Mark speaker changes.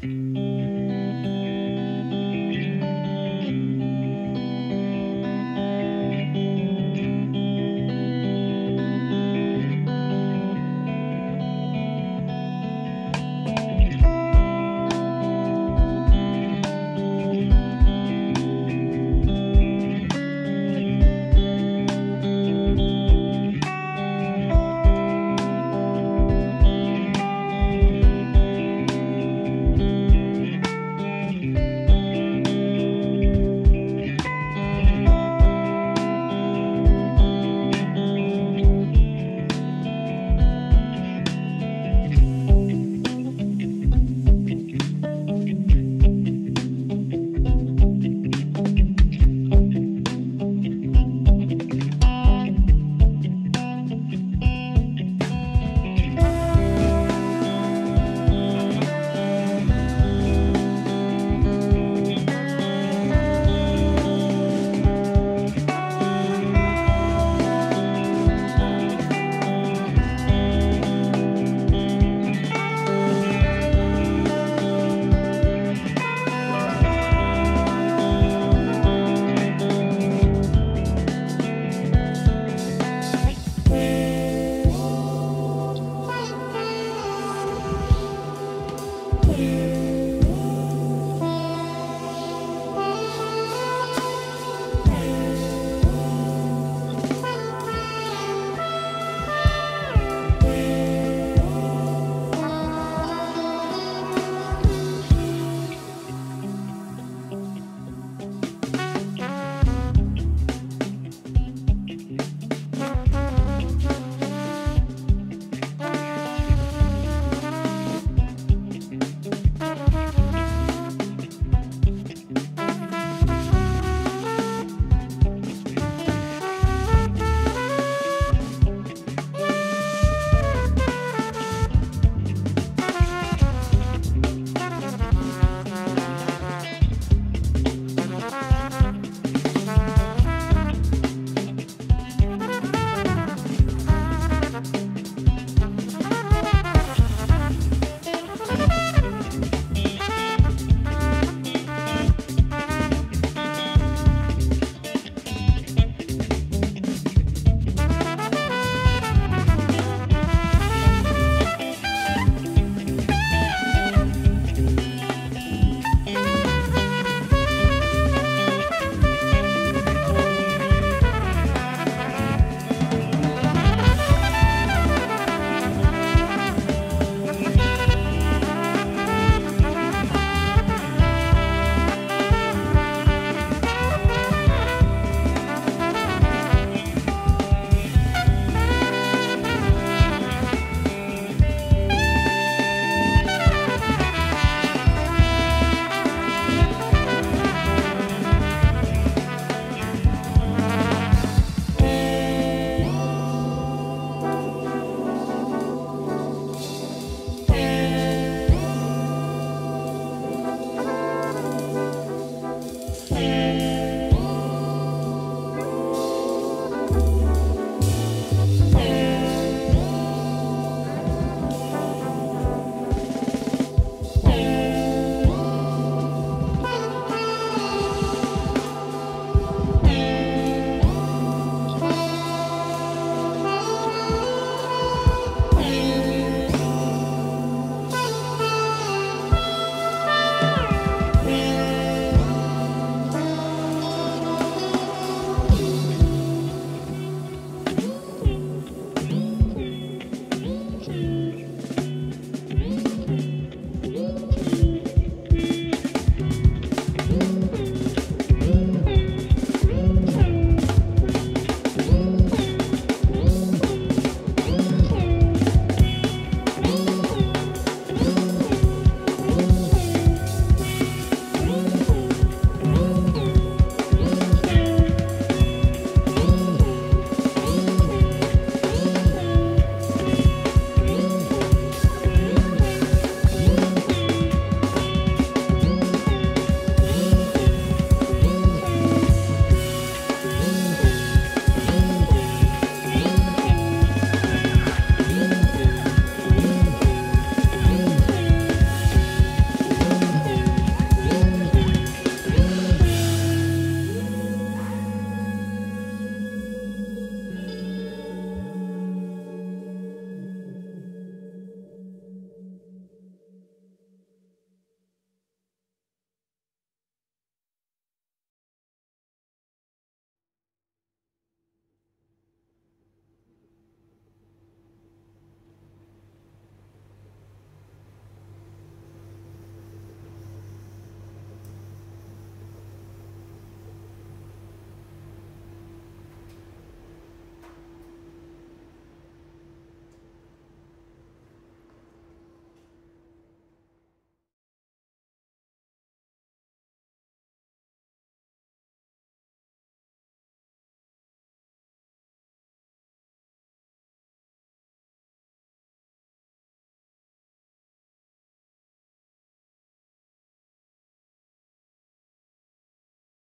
Speaker 1: Bye.